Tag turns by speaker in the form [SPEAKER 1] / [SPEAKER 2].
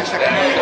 [SPEAKER 1] voy a